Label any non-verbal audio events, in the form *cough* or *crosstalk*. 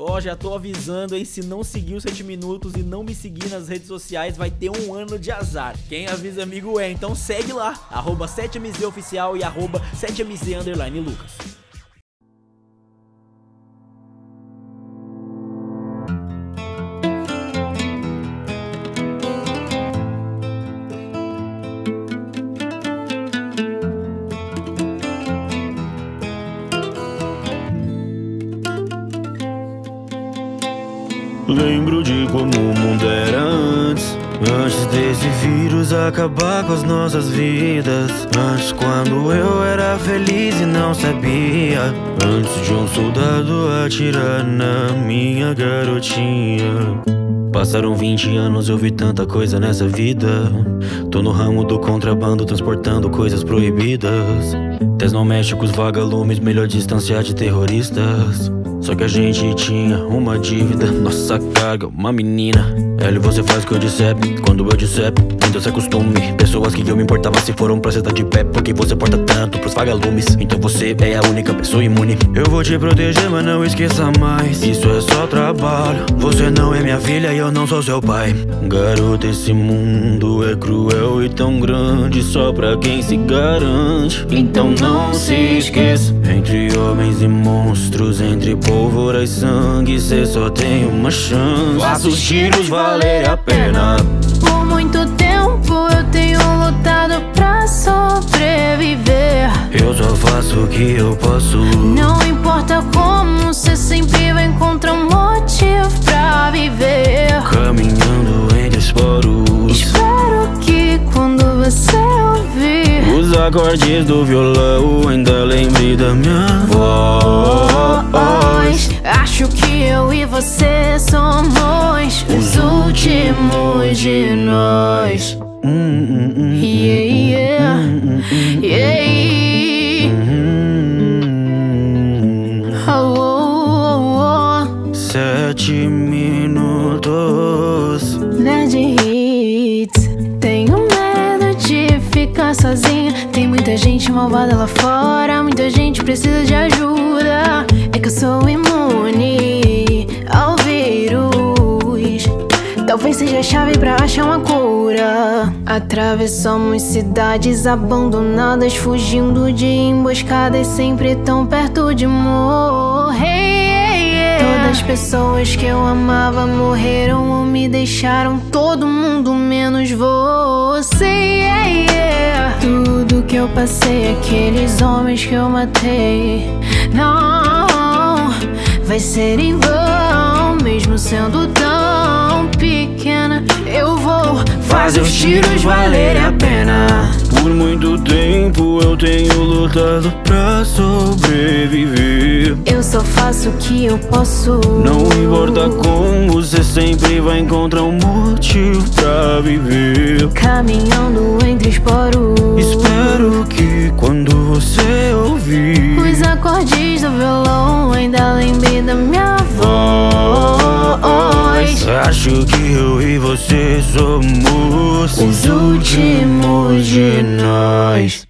Ó, oh, já tô avisando, hein? Se não seguir os 7 minutos e não me seguir nas redes sociais, vai ter um ano de azar. Quem avisa amigo é, então segue lá, arroba 7mzoficial e arroba 7mz Lucas. Lembro de como o mundo era antes. Antes desse vírus acabar com as nossas vidas. Antes, quando eu era feliz e não sabia. Antes de um soldado atirar na minha garotinha. Passaram 20 anos, eu vi tanta coisa nessa vida. Tô no ramo do contrabando, transportando coisas proibidas. Tesnomésticos, vagalumes, melhor distanciar de terroristas. Só que a gente tinha uma dívida, *laughs* nossa uma menina. Ela você faz o que eu disser, quando eu disser, então se acostume. Pessoas que eu me importava se foram pra sentar de pé, porque você porta tanto pros vagalumes. Então você é a única pessoa imune. Eu vou te proteger, mas não esqueça mais. Isso é só trabalho. Você não é minha filha e eu não sou seu pai. Garota, esse mundo é cruel e tão grande, só pra quem se garante. Então não se esqueça. Entre homens e monstros, entre pólvora e sangue, cê só tem uma chance. Faça os tiros valer a pena. Por muito tempo eu tenho lutado pra sobreviver. Eu só faço o que eu posso. Não importa como, cê sempre vai encontrar um motivo pra viver. Caminhando entre esporos. Espero que quando você ouvir os acordes do violão, ainda lembre da minha voz. De nós. Yeah, yeah, yeah. Oh, oh, oh. Sete minutos. Nerd Hits. Tenho medo de ficar sozinha. Tem muita gente malvada lá fora. Muita gente precisa de ajuda. É que eu sou imune Talvez seja a chave pra achar uma cura. Atravessamos cidades abandonadas, fugindo de emboscadas, sempre tão perto de morrer. Todas as pessoas que eu amava morreram ou me deixaram. Todo mundo menos você. Tudo que eu passei, aqueles homens que eu matei. Não vai ser em vão, mesmo sendo tão pequena. Eu vou fazer os tiros valerem a pena. Por muito tempo eu tenho lutado pra sobreviver. Eu só faço o que eu posso. Não importa como, você sempre vai encontrar um motivo pra viver. Caminhando entre esporos. Espero que quando você ouvir os acordes do violão, ainda lembre da minha voz. Acho que eu e você somos os últimos de nós.